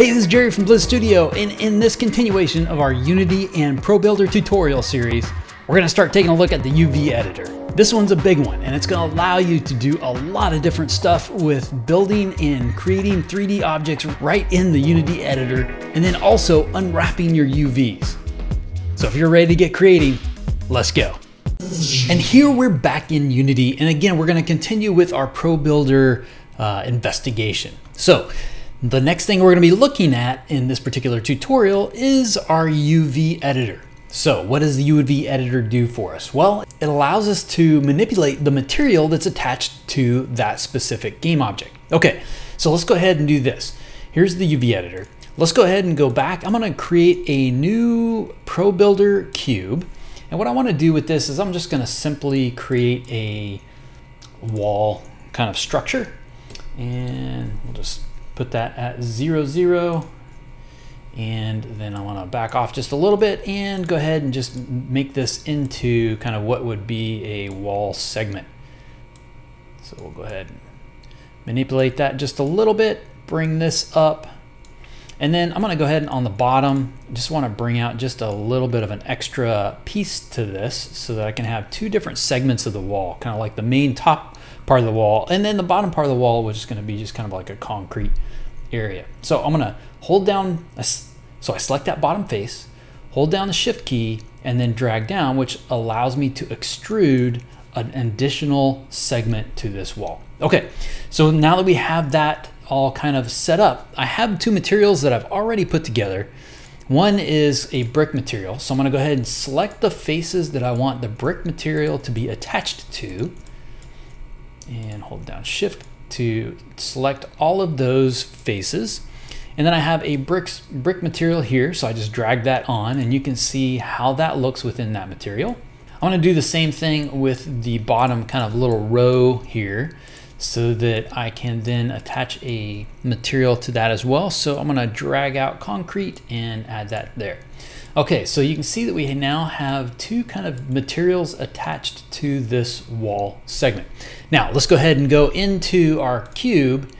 Hey, this is Jerry from Bliz Studio, and in this continuation of our Unity and ProBuilder tutorial series, we're gonna start taking a look at the UV editor. This one's a big one, and it's gonna allow you to do a lot of different stuff with building and creating 3D objects right in the Unity editor, and then also unwrapping your UVs. So if you're ready to get creating, let's go. And here we're back in Unity, and again, we're gonna continue with our ProBuilder uh, investigation. So the next thing we're going to be looking at in this particular tutorial is our UV editor. So what does the UV editor do for us? Well, it allows us to manipulate the material that's attached to that specific game object. Okay, so let's go ahead and do this. Here's the UV editor. Let's go ahead and go back. I'm going to create a new Pro Builder cube. And what I want to do with this is I'm just going to simply create a wall kind of structure. And we'll just put that at zero, zero. And then I wanna back off just a little bit and go ahead and just make this into kind of what would be a wall segment. So we'll go ahead and manipulate that just a little bit, bring this up. And then I'm gonna go ahead and on the bottom, just wanna bring out just a little bit of an extra piece to this so that I can have two different segments of the wall, kind of like the main top part of the wall. And then the bottom part of the wall, which is gonna be just kind of like a concrete area. So I'm gonna hold down, so I select that bottom face, hold down the shift key, and then drag down, which allows me to extrude an additional segment to this wall. Okay, so now that we have that all kind of set up, I have two materials that I've already put together. One is a brick material. So I'm gonna go ahead and select the faces that I want the brick material to be attached to and hold down shift to select all of those faces. And then I have a bricks, brick material here, so I just drag that on and you can see how that looks within that material. I wanna do the same thing with the bottom kind of little row here so that I can then attach a material to that as well. So I'm gonna drag out concrete and add that there. Okay, so you can see that we now have two kind of materials attached to this wall segment. Now let's go ahead and go into our cube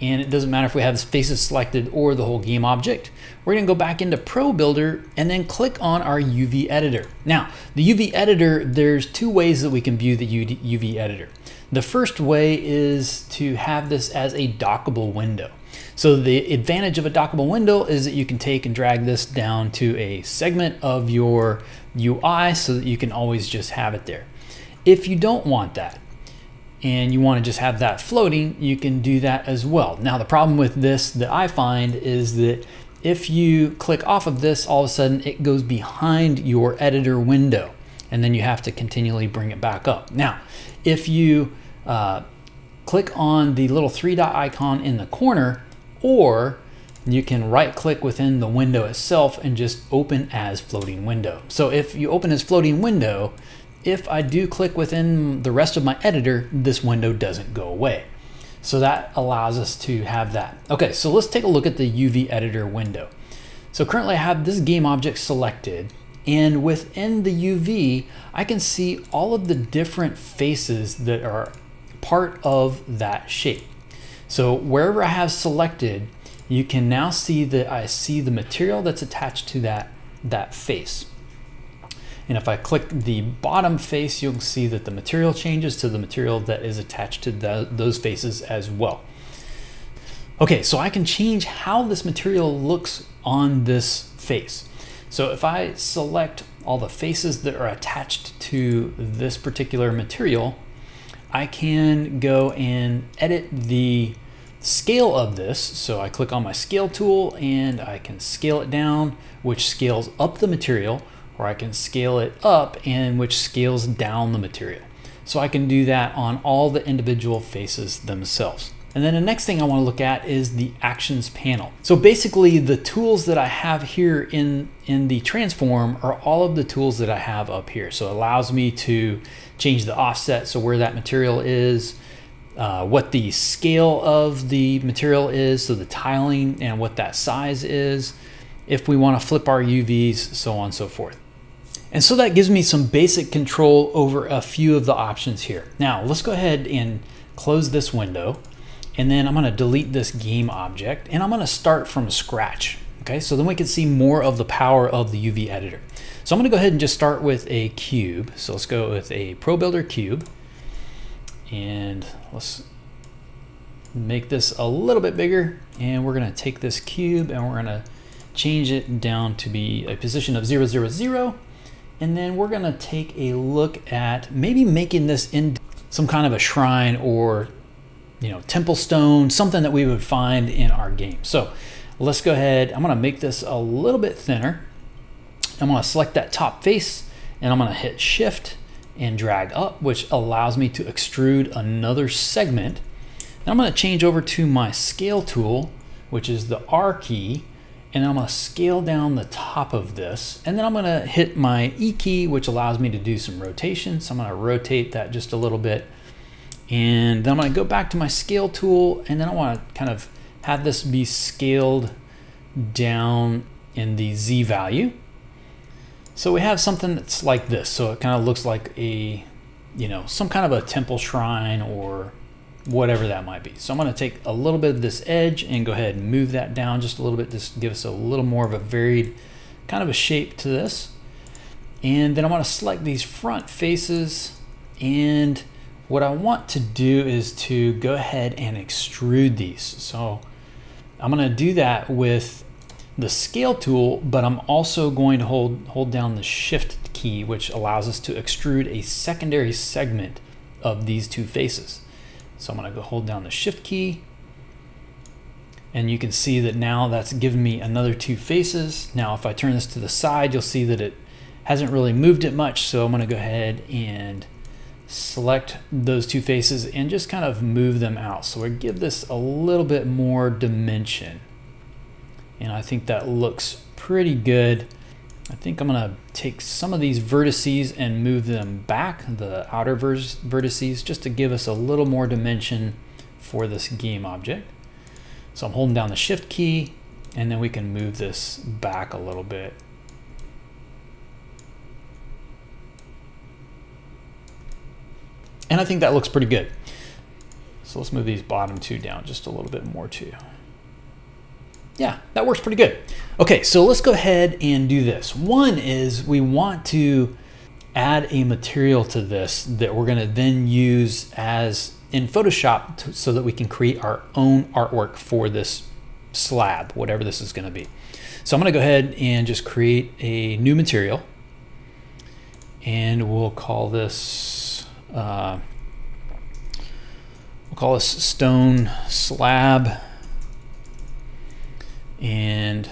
and it doesn't matter if we have faces selected or the whole game object. We're gonna go back into Pro Builder and then click on our UV editor. Now, the UV editor, there's two ways that we can view the UV editor. The first way is to have this as a dockable window. So the advantage of a dockable window is that you can take and drag this down to a segment of your UI so that you can always just have it there. If you don't want that, and you want to just have that floating, you can do that as well. Now the problem with this that I find is that if you click off of this, all of a sudden it goes behind your editor window and then you have to continually bring it back up. Now, if you uh, click on the little three dot icon in the corner, or you can right click within the window itself and just open as floating window. So if you open as floating window, if I do click within the rest of my editor, this window doesn't go away. So that allows us to have that. Okay, so let's take a look at the UV editor window. So currently I have this game object selected and within the UV, I can see all of the different faces that are part of that shape. So wherever I have selected, you can now see that I see the material that's attached to that, that face. And if I click the bottom face, you'll see that the material changes to the material that is attached to the, those faces as well. Okay, so I can change how this material looks on this face. So if I select all the faces that are attached to this particular material, I can go and edit the scale of this. So I click on my scale tool and I can scale it down, which scales up the material, or I can scale it up and which scales down the material. So I can do that on all the individual faces themselves. And then the next thing I want to look at is the actions panel. So basically the tools that I have here in, in the transform are all of the tools that I have up here. So it allows me to change the offset, so where that material is, uh, what the scale of the material is, so the tiling and what that size is, if we want to flip our UVs, so on and so forth. And so that gives me some basic control over a few of the options here. Now let's go ahead and close this window And then I'm gonna delete this game object and I'm gonna start from scratch. Okay, so then we can see more of the power of the UV editor. So I'm gonna go ahead and just start with a cube. So let's go with a ProBuilder cube. And let's make this a little bit bigger. And we're gonna take this cube and we're gonna change it down to be a position of zero, zero, zero. And then we're gonna take a look at maybe making this in some kind of a shrine or you know, temple stone, something that we would find in our game. So let's go ahead. I'm gonna make this a little bit thinner. I'm gonna select that top face and I'm gonna hit shift and drag up, which allows me to extrude another segment. Now I'm gonna change over to my scale tool, which is the R key, and I'm gonna scale down the top of this. And then I'm gonna hit my E key, which allows me to do some rotation. So I'm gonna rotate that just a little bit. And then I'm gonna go back to my scale tool, and then I wanna kind of have this be scaled down in the Z value. So we have something that's like this. So it kind of looks like a, you know, some kind of a temple shrine or whatever that might be. So I'm gonna take a little bit of this edge and go ahead and move that down just a little bit, just give us a little more of a varied kind of a shape to this. And then I'm gonna select these front faces and what I want to do is to go ahead and extrude these. So I'm gonna do that with the scale tool, but I'm also going to hold, hold down the shift key, which allows us to extrude a secondary segment of these two faces. So I'm gonna go hold down the shift key and you can see that now that's given me another two faces. Now, if I turn this to the side, you'll see that it hasn't really moved it much. So I'm gonna go ahead and select those two faces and just kind of move them out. So we give this a little bit more dimension. And I think that looks pretty good. I think I'm gonna take some of these vertices and move them back, the outer vertices, just to give us a little more dimension for this game object. So I'm holding down the shift key and then we can move this back a little bit. And I think that looks pretty good. So let's move these bottom two down just a little bit more too yeah, that works pretty good. Okay, so let's go ahead and do this. One is we want to add a material to this that we're gonna then use as in Photoshop to, so that we can create our own artwork for this slab, whatever this is gonna be. So I'm gonna go ahead and just create a new material and we'll call this, uh, we'll call this stone slab and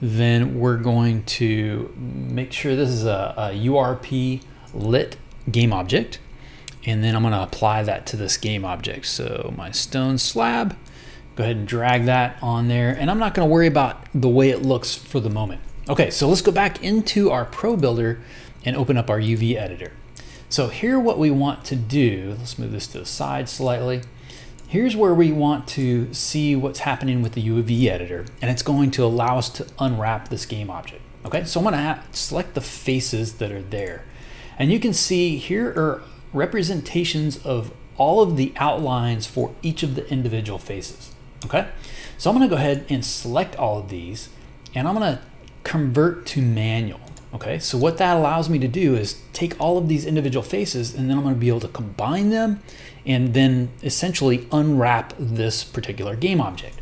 then we're going to make sure this is a, a URP lit game object and then I'm going to apply that to this game object. So my stone slab, go ahead and drag that on there and I'm not going to worry about the way it looks for the moment. Okay, so let's go back into our Pro Builder and open up our UV editor. So here what we want to do, let's move this to the side slightly. Here's where we want to see what's happening with the UV editor, and it's going to allow us to unwrap this game object. Okay, so I'm gonna select the faces that are there. And you can see here are representations of all of the outlines for each of the individual faces. Okay, so I'm gonna go ahead and select all of these, and I'm gonna convert to manual. Okay, so what that allows me to do is take all of these individual faces and then I'm gonna be able to combine them and then essentially unwrap this particular game object.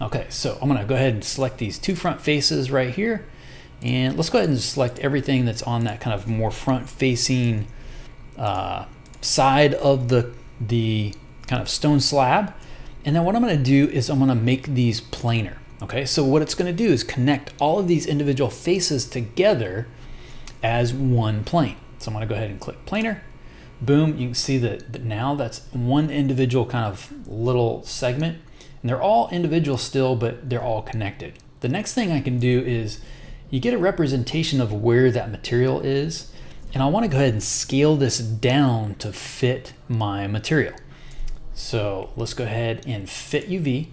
Okay, so I'm gonna go ahead and select these two front faces right here and let's go ahead and select everything that's on that kind of more front facing uh, side of the, the kind of stone slab. And then what I'm gonna do is I'm gonna make these planar. Okay, so what it's gonna do is connect all of these individual faces together as one plane. So I'm gonna go ahead and click planar. Boom, you can see that now that's one individual kind of little segment. And they're all individual still, but they're all connected. The next thing I can do is you get a representation of where that material is. And I wanna go ahead and scale this down to fit my material. So let's go ahead and fit UV.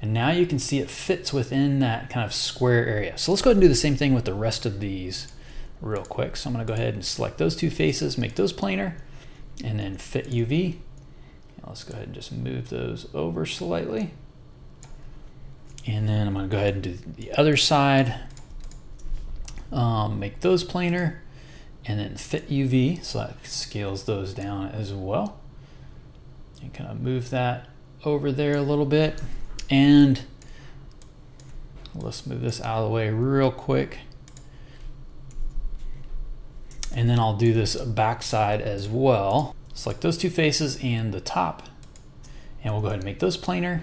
And now you can see it fits within that kind of square area. So let's go ahead and do the same thing with the rest of these real quick. So I'm gonna go ahead and select those two faces, make those planar, and then fit UV. Let's go ahead and just move those over slightly. And then I'm gonna go ahead and do the other side. Um, make those planar and then fit UV, so that scales those down as well. And kind of move that over there a little bit. And let's move this out of the way real quick. And then I'll do this backside as well. Select those two faces and the top. And we'll go ahead and make those planar.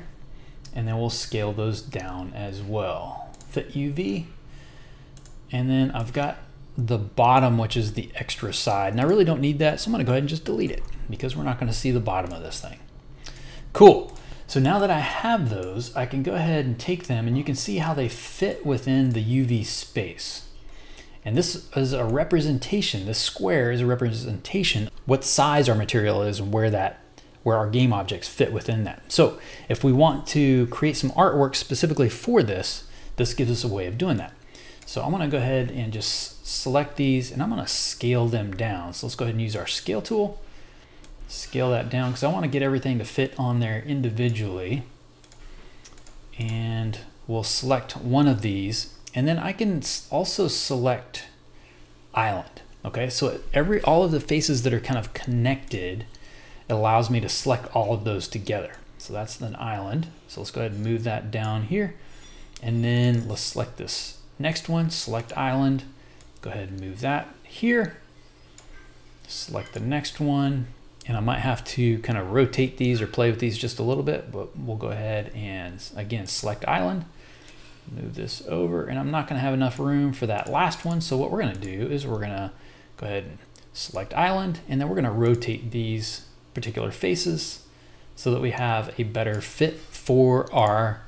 And then we'll scale those down as well. Fit UV. And then I've got the bottom, which is the extra side. And I really don't need that, so I'm gonna go ahead and just delete it because we're not gonna see the bottom of this thing. Cool. So now that I have those, I can go ahead and take them and you can see how they fit within the UV space. And this is a representation, this square is a representation what size our material is and where that where our game objects fit within that. So if we want to create some artwork specifically for this, this gives us a way of doing that. So I'm gonna go ahead and just select these and I'm gonna scale them down. So let's go ahead and use our scale tool, scale that down because I wanna get everything to fit on there individually. And we'll select one of these and then I can also select island. Okay, so every all of the faces that are kind of connected allows me to select all of those together. So that's an island. So let's go ahead and move that down here. And then let's select this next one, select island. Go ahead and move that here. Select the next one. And I might have to kind of rotate these or play with these just a little bit, but we'll go ahead and again, select island move this over and I'm not going to have enough room for that last one. So what we're going to do is we're going to go ahead and select island and then we're going to rotate these particular faces so that we have a better fit for our,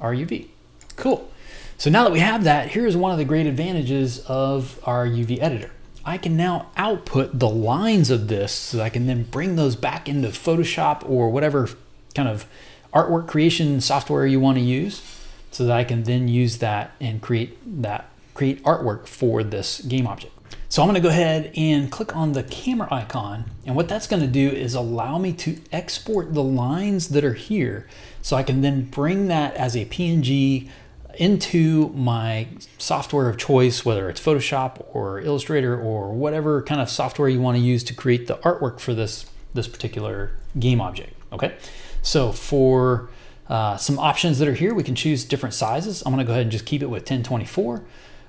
our UV. Cool. So now that we have that, here's one of the great advantages of our UV editor. I can now output the lines of this so I can then bring those back into Photoshop or whatever kind of artwork creation software you want to use so that I can then use that and create that create artwork for this game object. So I'm gonna go ahead and click on the camera icon. And what that's gonna do is allow me to export the lines that are here. So I can then bring that as a PNG into my software of choice, whether it's Photoshop or Illustrator or whatever kind of software you wanna use to create the artwork for this, this particular game object, okay? So for uh, some options that are here, we can choose different sizes. I'm gonna go ahead and just keep it with 1024.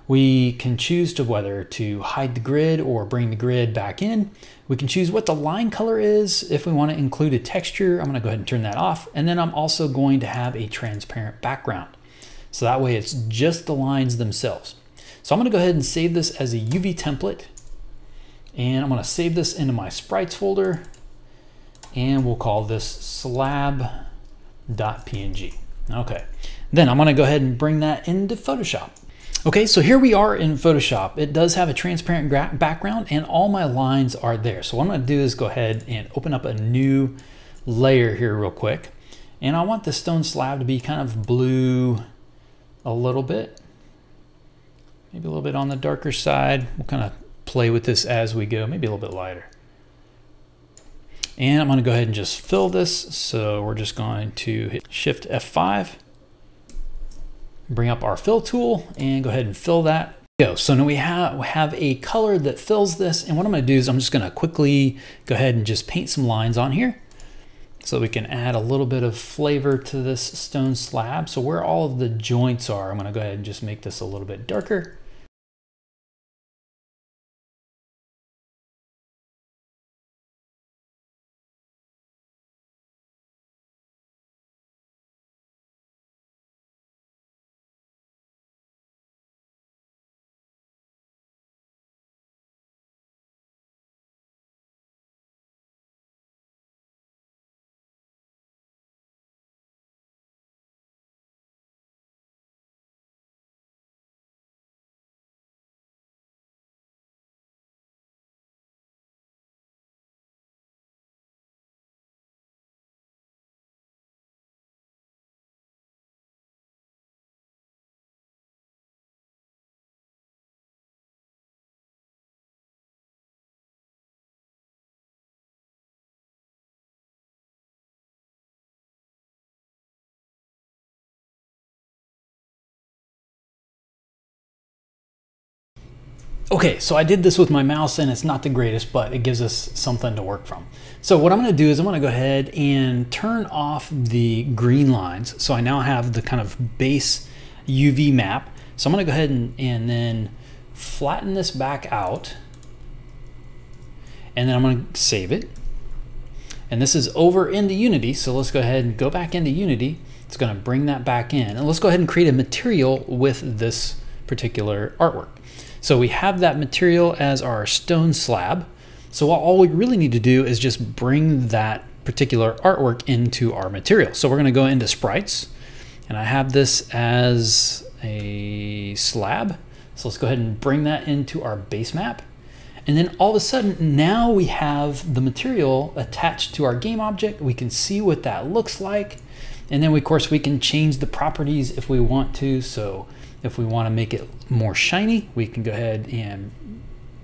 We can choose to whether to hide the grid or bring the grid back in. We can choose what the line color is. If we wanna include a texture, I'm gonna go ahead and turn that off. And then I'm also going to have a transparent background. So that way it's just the lines themselves. So I'm gonna go ahead and save this as a UV template. And I'm gonna save this into my sprites folder. And we'll call this slab .png. Okay, then I'm gonna go ahead and bring that into Photoshop. Okay, so here we are in Photoshop. It does have a transparent background and all my lines are there. So what I'm gonna do is go ahead and open up a new layer here real quick. And I want the stone slab to be kind of blue a little bit. Maybe a little bit on the darker side. We'll kind of play with this as we go, maybe a little bit lighter. And I'm gonna go ahead and just fill this. So we're just going to hit Shift F5, bring up our fill tool and go ahead and fill that. Go. So now we have, we have a color that fills this. And what I'm gonna do is I'm just gonna quickly go ahead and just paint some lines on here so we can add a little bit of flavor to this stone slab. So where all of the joints are, I'm gonna go ahead and just make this a little bit darker. Okay, so I did this with my mouse and it's not the greatest, but it gives us something to work from. So what I'm gonna do is I'm gonna go ahead and turn off the green lines. So I now have the kind of base UV map. So I'm gonna go ahead and, and then flatten this back out. And then I'm gonna save it. And this is over into Unity. So let's go ahead and go back into Unity. It's gonna bring that back in. And let's go ahead and create a material with this particular artwork. So we have that material as our stone slab. So all we really need to do is just bring that particular artwork into our material. So we're gonna go into sprites and I have this as a slab. So let's go ahead and bring that into our base map. And then all of a sudden, now we have the material attached to our game object. We can see what that looks like. And then, of course, we can change the properties if we want to. So if we want to make it more shiny, we can go ahead and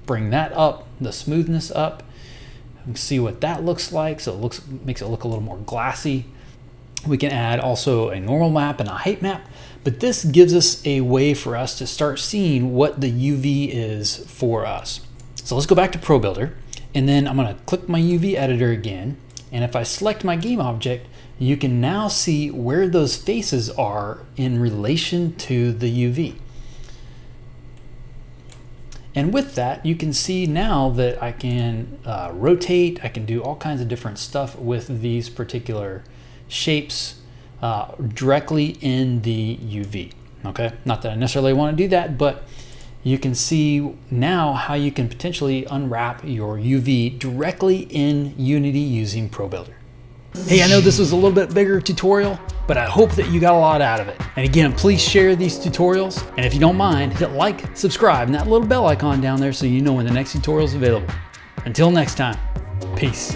bring that up, the smoothness up, and see what that looks like. So it looks makes it look a little more glassy. We can add also a normal map and a height map, but this gives us a way for us to start seeing what the UV is for us. So let's go back to ProBuilder, and then I'm gonna click my UV editor again, and if I select my game object, you can now see where those faces are in relation to the UV. And with that, you can see now that I can uh, rotate, I can do all kinds of different stuff with these particular shapes uh, directly in the UV. Okay, not that I necessarily want to do that, but you can see now how you can potentially unwrap your UV directly in Unity using ProBuilder. Hey, I know this was a little bit bigger tutorial, but I hope that you got a lot out of it. And again, please share these tutorials. And if you don't mind, hit like, subscribe, and that little bell icon down there so you know when the next tutorial is available. Until next time, peace.